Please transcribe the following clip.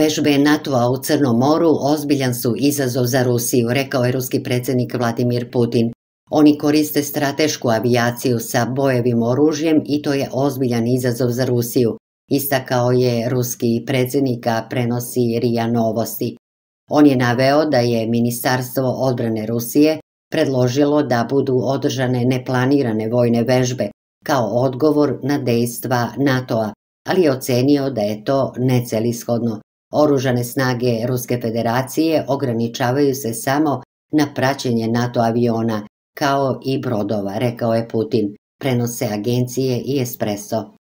Vežbe NATO-a u Crnom moru ozbiljan su izazov za Rusiju, rekao je ruski predsjednik Vladimir Putin. Oni koriste stratešku avijaciju sa bojevim oružjem i to je ozbiljan izazov za Rusiju, istakao je ruski predsjednik, a prenosi Rija Novosti. On je naveo da je Ministarstvo odbrane Rusije predložilo da budu održane neplanirane vojne vežbe kao odgovor na dejstva NATO-a, ali je ocenio da je to necelishodno. Oružane snage Ruske federacije ograničavaju se samo na praćenje NATO aviona, kao i brodova, rekao je Putin, prenose agencije i espresso.